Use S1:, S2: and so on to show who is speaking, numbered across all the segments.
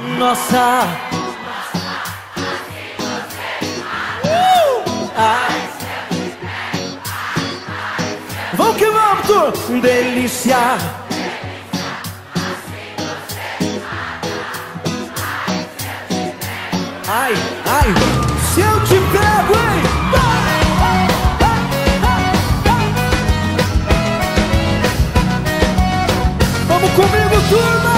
S1: Nossa. Uh! Vamos que vamos, tu! Delícia. Ai, ai, se eu te pego, hein? Vamos comigo, turma!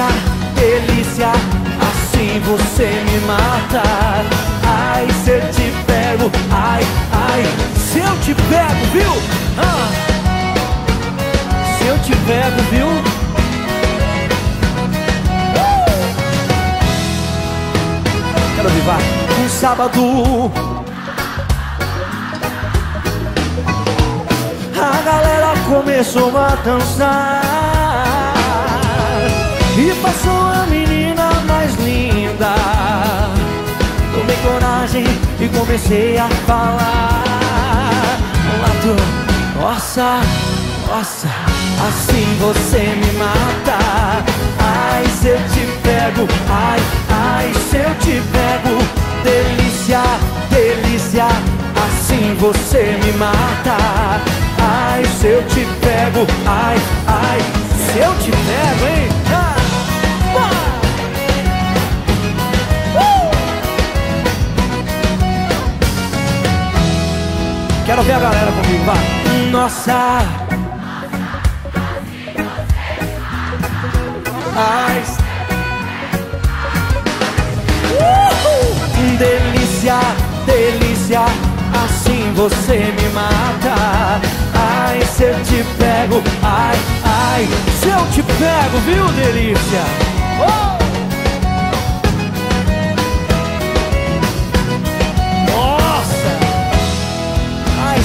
S1: Delícia, delícia, assim você me mata. Ai, se eu te pego, ai, ai, se eu te pego, viu? Ah, se eu te pego, viu? Quero vivar um sábado. A galera começou a dançar E passou a menina mais linda. Tomei coragem e comecei a falar. Lato, nossa, nossa Assim você me mata. Ai, se eu te pego Ai, ai, se eu te pego. Delícia, delícia Assim você me mata. Ai, se eu te pego Ai, ai, se eu te pego, hein? Quero ver a galera comigo, vai Nossa Ai, uh! Delícia, delícia Assim você me mata Ai, se eu te pego Ai, ai, se eu te pego Viu, delícia? Oh!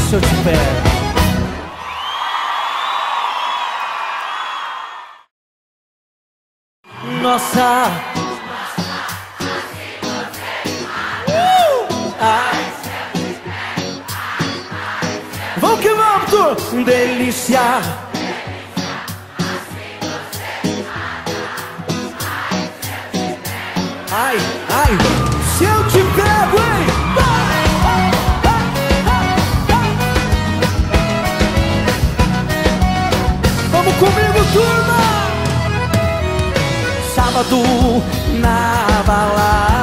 S1: Se eu te pego Nossa! Uh! Ai. Vamos que vamos, tu! Delícia! Ai, ai, se eu te Sábado na balada